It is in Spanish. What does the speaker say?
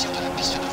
sur de